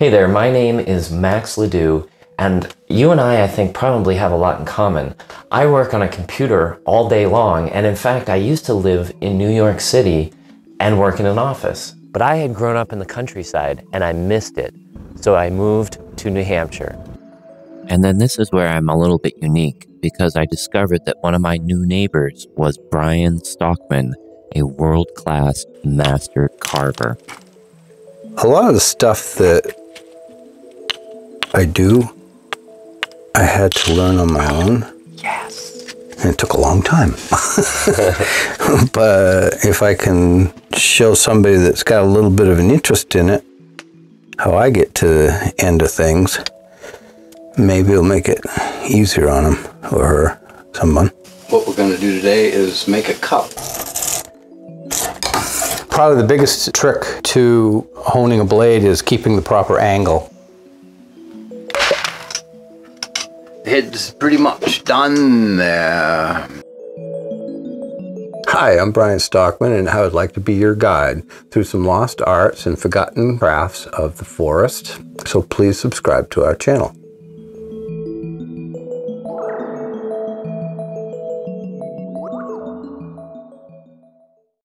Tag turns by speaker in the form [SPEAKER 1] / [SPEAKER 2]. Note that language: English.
[SPEAKER 1] Hey there, my name is Max Ledoux, and you and I, I think, probably have a lot in common. I work on a computer all day long, and in fact, I used to live in New York City and work in an office. But I had grown up in the countryside and I missed it, so I moved to New Hampshire.
[SPEAKER 2] And then this is where I'm a little bit unique because I discovered that one of my new neighbors was Brian Stockman, a world class master carver.
[SPEAKER 3] A lot of the stuff that I do, I had to learn on my own.
[SPEAKER 1] Yes.
[SPEAKER 3] And it took a long time. but if I can show somebody that's got a little bit of an interest in it, how I get to the end of things, maybe it'll make it easier on them or her, someone. What we're going to do today is make a cup. Probably the biggest trick to honing a blade is keeping the proper angle. It's pretty much done there. Hi, I'm Brian Stockman, and I would like to be your guide through some lost arts and forgotten crafts of the forest. So please subscribe to our channel.